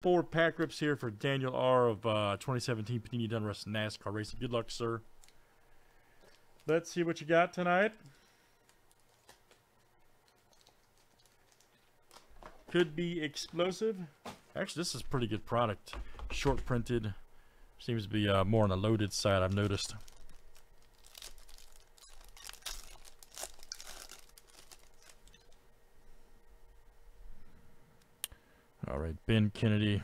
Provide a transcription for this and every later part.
Four pack rips here for Daniel R. of uh, 2017 Panini Donruss NASCAR Racing. Good luck, sir. Let's see what you got tonight. Could be explosive. Actually, this is pretty good product. Short printed. Seems to be uh, more on the loaded side, I've noticed. All right, Ben Kennedy.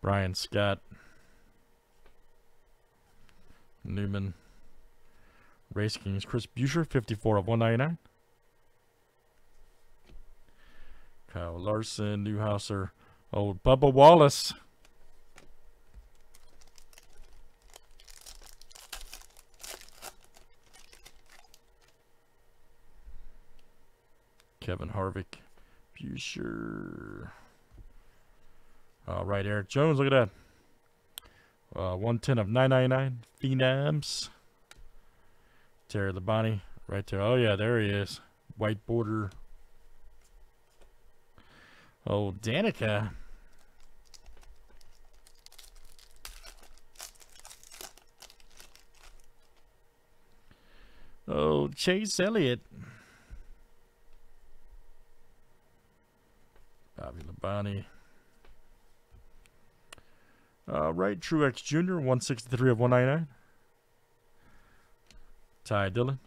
Brian Scott. Newman. Race Kings. Chris Buescher, 54 of 199. Kyle Larson, Newhouser. Old Bubba Wallace. Kevin Harvick. Buescher. All right, Erik Jones, look at that. Uh, 110 of 999. Phenoms. Terry Labonte, right there. Oh, yeah, there he is. White border. Oh, Danica. Oh, Chase Elliott. Labonte. Uh, right, Truex Jr., 163 of 199. Ty Dillon.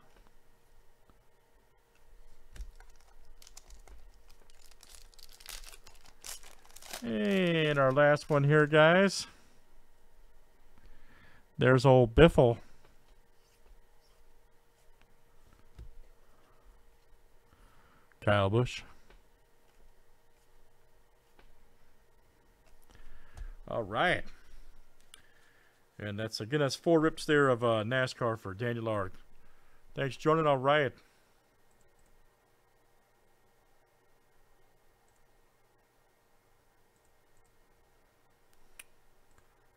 And our last one here, guys. There's old Biffle. Kyle Busch. All right. And that's again that's four rips there of uh, NASCAR for Daniel Arg. Thanks, Jordan. All right.